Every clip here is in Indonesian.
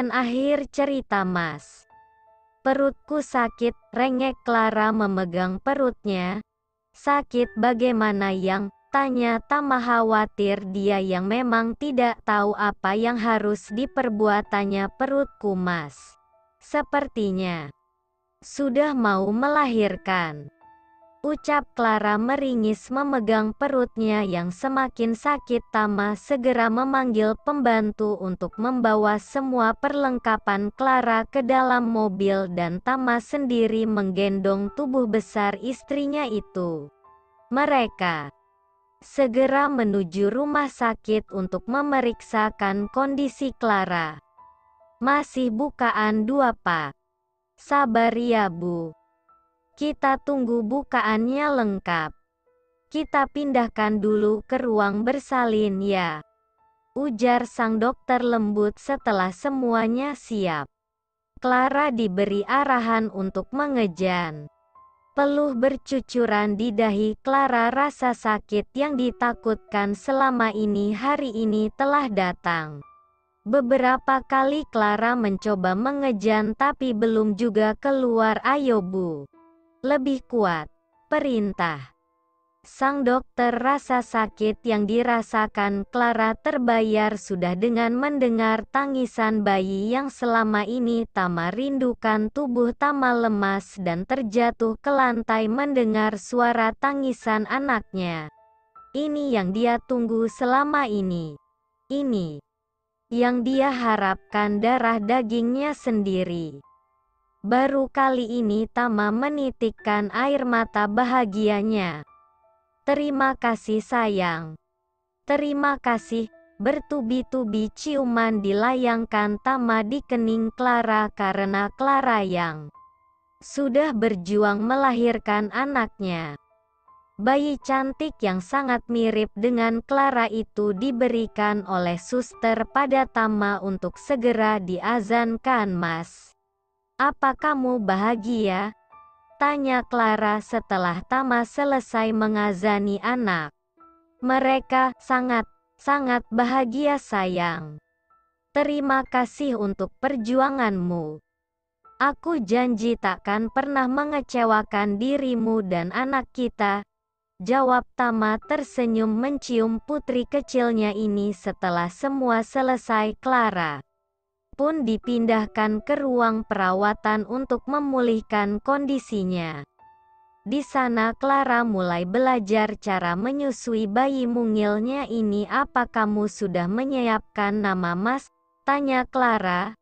En akhir cerita mas. Perutku sakit, rengek Clara memegang perutnya. Sakit bagaimana yang, tanya Tama khawatir dia yang memang tidak tahu apa yang harus diperbuatannya perutku mas. Sepertinya. Sudah mau melahirkan. Ucap Clara meringis memegang perutnya yang semakin sakit Tama segera memanggil pembantu untuk membawa semua perlengkapan Clara ke dalam mobil dan Tama sendiri menggendong tubuh besar istrinya itu. Mereka segera menuju rumah sakit untuk memeriksakan kondisi Clara. Masih bukaan dua pak. Sabar ya bu. Kita tunggu bukaannya lengkap. Kita pindahkan dulu ke ruang bersalin ya. Ujar sang dokter lembut setelah semuanya siap. Clara diberi arahan untuk mengejan. Peluh bercucuran di dahi Clara rasa sakit yang ditakutkan selama ini hari ini telah datang. Beberapa kali Clara mencoba mengejan tapi belum juga keluar ayo bu. Lebih kuat. Perintah. Sang dokter rasa sakit yang dirasakan Clara terbayar sudah dengan mendengar tangisan bayi yang selama ini Tama rindukan tubuh Tama lemas dan terjatuh ke lantai mendengar suara tangisan anaknya. Ini yang dia tunggu selama ini. Ini yang dia harapkan darah dagingnya sendiri. Baru kali ini Tama menitikkan air mata bahagianya. Terima kasih sayang. Terima kasih. Bertubi-tubi ciuman dilayangkan Tama di kening Clara karena Clara yang sudah berjuang melahirkan anaknya. Bayi cantik yang sangat mirip dengan Clara itu diberikan oleh suster pada Tama untuk segera diazankan mas. Apa kamu bahagia? Tanya Clara setelah Tama selesai mengazani anak. Mereka sangat, sangat bahagia sayang. Terima kasih untuk perjuanganmu. Aku janji takkan pernah mengecewakan dirimu dan anak kita. Jawab Tama tersenyum mencium putri kecilnya ini setelah semua selesai Clara pun dipindahkan ke ruang perawatan untuk memulihkan kondisinya. Di sana Clara mulai belajar cara menyusui bayi mungilnya ini apa kamu sudah menyiapkan nama mas? Tanya Clara.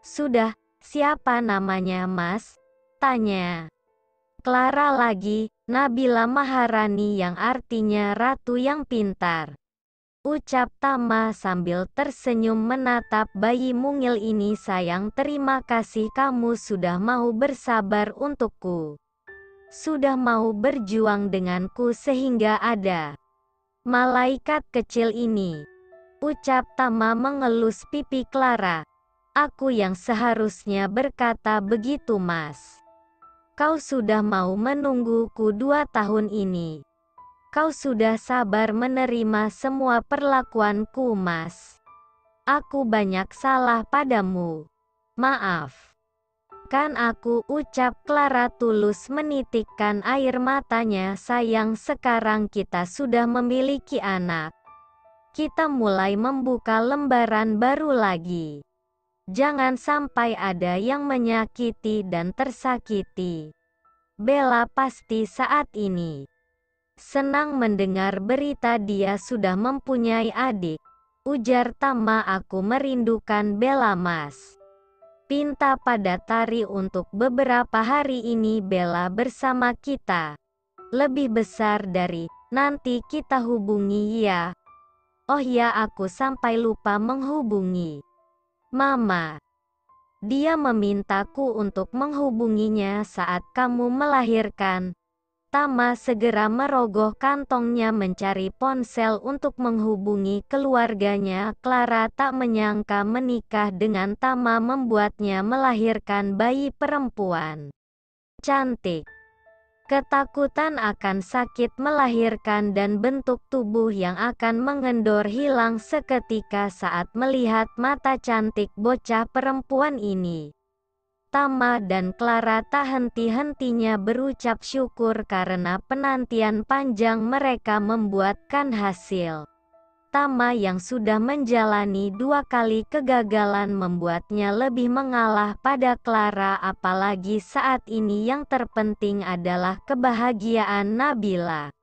Sudah, siapa namanya mas? Tanya. Clara lagi, Nabila Maharani yang artinya ratu yang pintar. Ucap Tama sambil tersenyum menatap bayi mungil ini sayang terima kasih kamu sudah mau bersabar untukku. Sudah mau berjuang denganku sehingga ada. Malaikat kecil ini. Ucap Tama mengelus pipi Clara. Aku yang seharusnya berkata begitu mas. Kau sudah mau menungguku dua tahun ini. Kau sudah sabar menerima semua perlakuanku mas. Aku banyak salah padamu. Maaf. Kan aku ucap Clara tulus menitikkan air matanya sayang sekarang kita sudah memiliki anak. Kita mulai membuka lembaran baru lagi. Jangan sampai ada yang menyakiti dan tersakiti. Bella pasti saat ini Senang mendengar berita dia sudah mempunyai adik. Ujar Tama aku merindukan Bella mas. Pinta pada Tari untuk beberapa hari ini Bella bersama kita. Lebih besar dari, nanti kita hubungi ya. Oh ya aku sampai lupa menghubungi. Mama. Dia memintaku untuk menghubunginya saat kamu melahirkan, Tama segera merogoh kantongnya mencari ponsel untuk menghubungi keluarganya. Clara tak menyangka menikah dengan Tama membuatnya melahirkan bayi perempuan. Cantik. Ketakutan akan sakit melahirkan dan bentuk tubuh yang akan mengendor hilang seketika saat melihat mata cantik bocah perempuan ini. Tama dan Clara tak henti-hentinya berucap syukur karena penantian panjang mereka membuatkan hasil. Tama yang sudah menjalani dua kali kegagalan membuatnya lebih mengalah pada Clara apalagi saat ini yang terpenting adalah kebahagiaan Nabila.